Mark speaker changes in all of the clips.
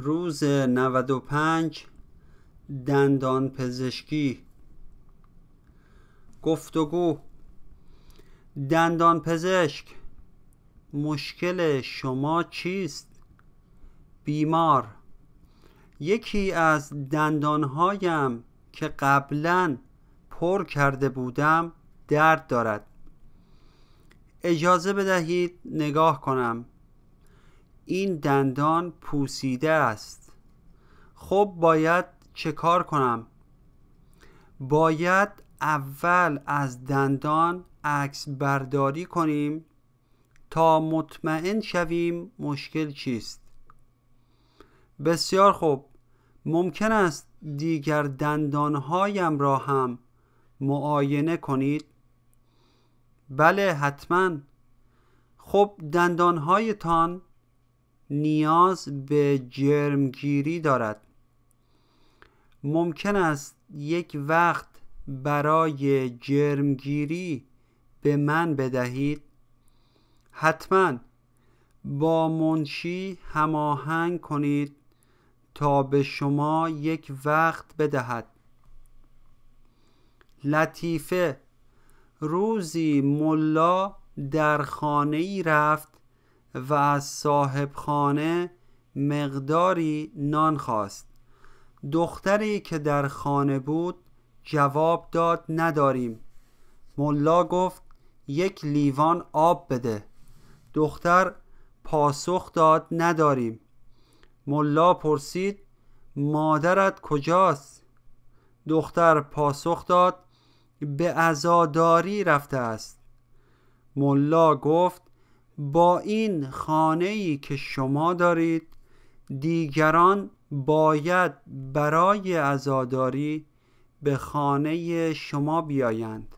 Speaker 1: روز 95 دندان پزشکی. گفتگو دندان پزشک مشکل شما چیست؟ بیمار. یکی از دندانهایم که قبلا پر کرده بودم درد دارد. اجازه بدهید نگاه کنم. این دندان پوسیده است. خب باید چه کار کنم؟ باید اول از دندان عکس برداری کنیم تا مطمئن شویم مشکل چیست. بسیار خوب. ممکن است دیگر دندانهایم را هم معاینه کنید؟ بله حتما. خب دندانهایتان نیاز به جرمگیری دارد. ممکن است یک وقت برای جرمگیری به من بدهید؟ حتما. با منشی هماهنگ کنید تا به شما یک وقت بدهد. لطیفه. روزی ملا در خانه ای رفت و از صاحب خانه مقداری نان خواست. دختری که در خانه بود جواب داد نداریم. ملا گفت یک لیوان آب بده. دختر پاسخ داد نداریم. ملا پرسید مادرت کجاست؟ دختر پاسخ داد به عزاداری رفته است. ملا گفت با این خانه ای که شما دارید دیگران باید برای عزاداری به خانه شما بیایند.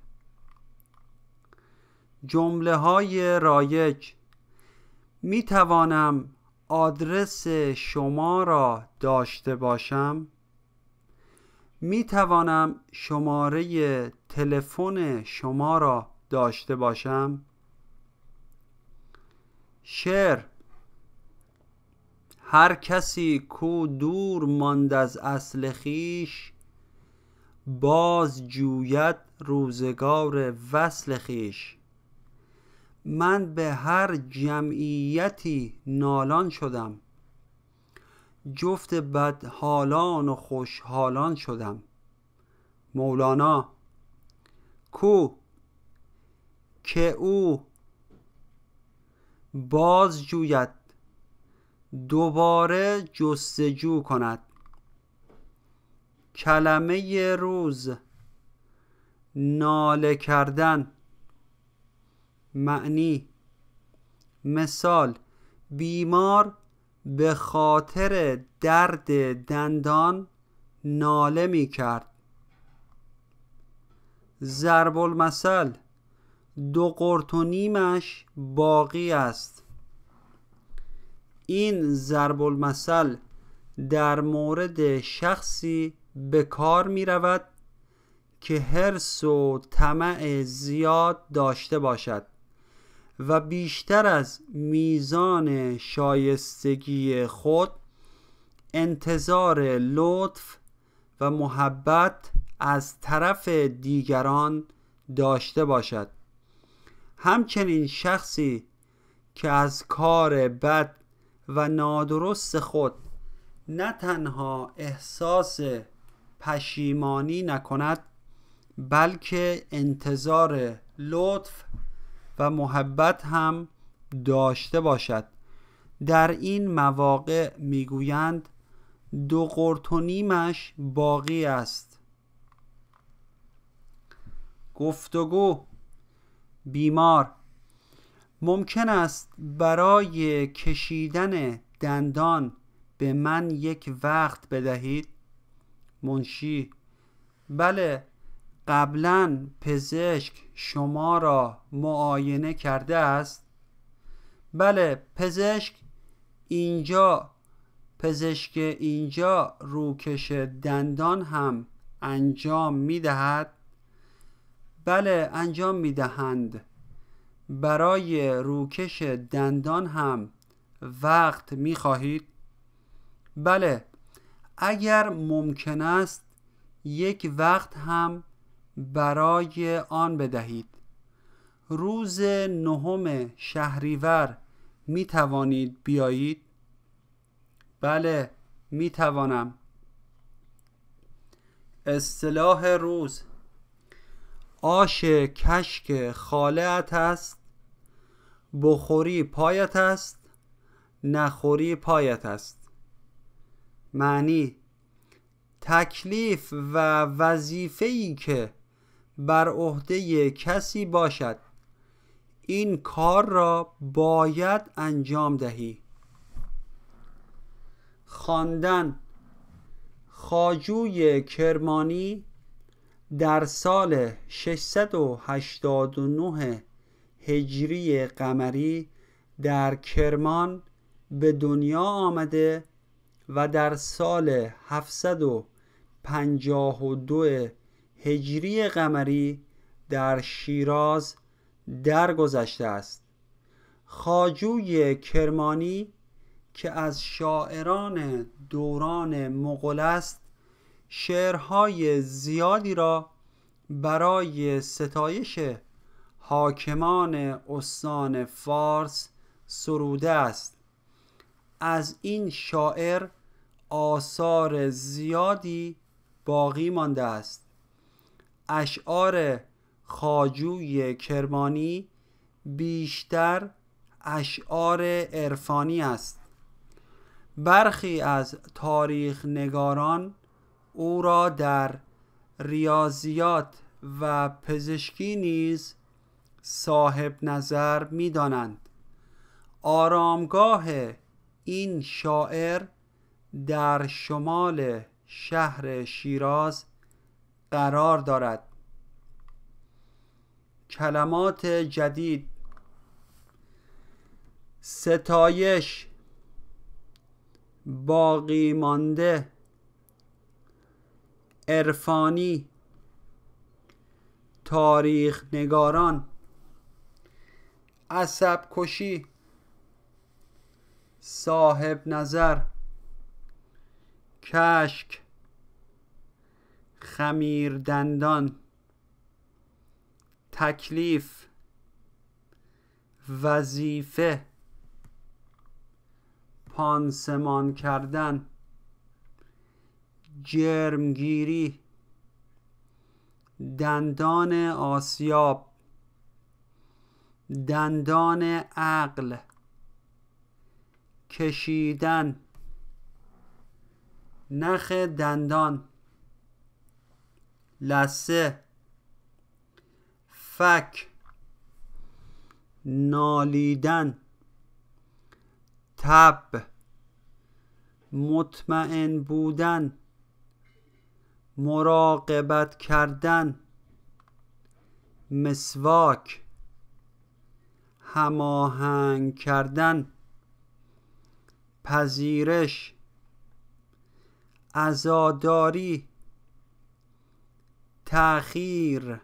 Speaker 1: جمله های رایج می توانم آدرس شما را داشته باشم. می توانم شماره تلفن شما را داشته باشم. شعر. هر کسی کو دور ماند از اصل خیش باز جوید روزگار وصل خیش من به هر جمعیتی نالان شدم جفت بدحالان و خوشحالان شدم. مولانا کو؟ که او باز جوید. دوباره جستجو کند. کلمه روز. ناله کردن. معنی. مثال. بیمار به خاطر درد دندان ناله می کرد ضرب المثل. دو قرت و نیمش باقی است. این ضرب المثل در مورد شخصی به کار می رود که حرس و طمع زیاد داشته باشد و بیشتر از میزان شایستگی خود انتظار لطف و محبت از طرف دیگران داشته باشد. همچنین شخصی که از کار بد و نادرست خود نه تنها احساس پشیمانی نکند بلکه انتظار لطف و محبت هم داشته باشد. در این مواقع می‌گویند دو قرت و نیمش باقی است. گفتگو بیمار. ممکن است برای کشیدن دندان به من یک وقت بدهید؟ منشی. بله قبلا پزشک شما را معاینه کرده است. بله پزشک اینجا پزشک اینجا روکش دندان هم انجام می دهد بله انجام می دهند برای روکش دندان هم وقت می خواهید بله اگر ممکن است یک وقت هم برای آن بدهید. روز نهم شهریور می توانید بیایید؟ بله می توانم اصطلاح روز. آش کشک خالعت است بخوری پایت است نخوری پایت است. معنی تکلیف و وظیفه ای که بر عهده کسی باشد این کار را باید انجام دهی. خواندن خاجوی کرمانی در سال 689 هجری قمری در کرمان به دنیا آمده و در سال 752 هجری قمری در شیراز درگذشته است. خاجوی کرمانی که از شاعران دوران مغول است شعرهای زیادی را برای ستایش حاکمان استان فارس سروده است. از این شاعر آثار زیادی باقی مانده است. اشعار خاجوی کرمانی بیشتر اشعار عرفانی است. برخی از تاریخ نگاران او را در ریاضیات و پزشکی نیز صاحب نظر می دانند. آرامگاه این شاعر در شمال شهر شیراز قرار دارد کلمات جدید ستایش باقی مانده عرفانی تاریخ نگاران عصب کشی صاحب نظر کشک خمیر دندان تکلیف وظیفه پانسمان کردن. جرمگیری دندان آسیاب دندان عقل کشیدن نخ دندان لسه فک نالیدن تب مطمئن بودن. مراقبت کردن مسواک هماهنگ کردن پذیرش عزاداری تأخیر.